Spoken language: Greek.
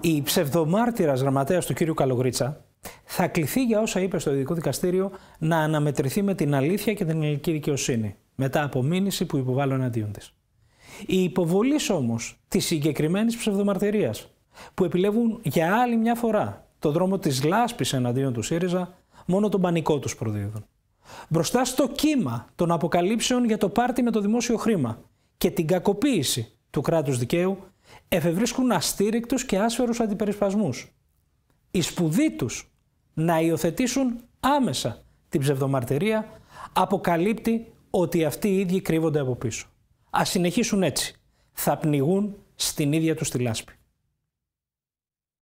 Η ψευδομάρτυρας γραμματέας του κύριου Καλογρίτσα θα κληθεί για όσα είπε στο Ειδικό Δικαστήριο να αναμετρηθεί με την αλήθεια και την ελληνική δικαιοσύνη μετά από μήνυση που υποβάλλω εναντίον της. Η υποβολής όμως της συγκεκριμένης ψευδομαρτυρίας που επιλέγουν για άλλη μια φορά το δρόμο της λάσπης εναντίον του ΣΥΡΙΖΑ, μόνο τον πανικό τους προδίδουν. Μπροστά στο κύμα των αποκαλύψεων για το πάρτι με το δημόσιο χρήμα και την κακοποίηση του κράτους δικαίου, εφευρίσκουν αστήρικτους και άσφαιρους αντιπερισπασμούς. Η σπουδή τους να υιοθετήσουν άμεσα την ψευδομαρτυρία αποκαλύπτει ότι αυτοί οι ίδιοι κρύβονται από πίσω. Ας συνεχίσουν έτσι. Θα πνιγούν στην ίδια τους τη λάσπη.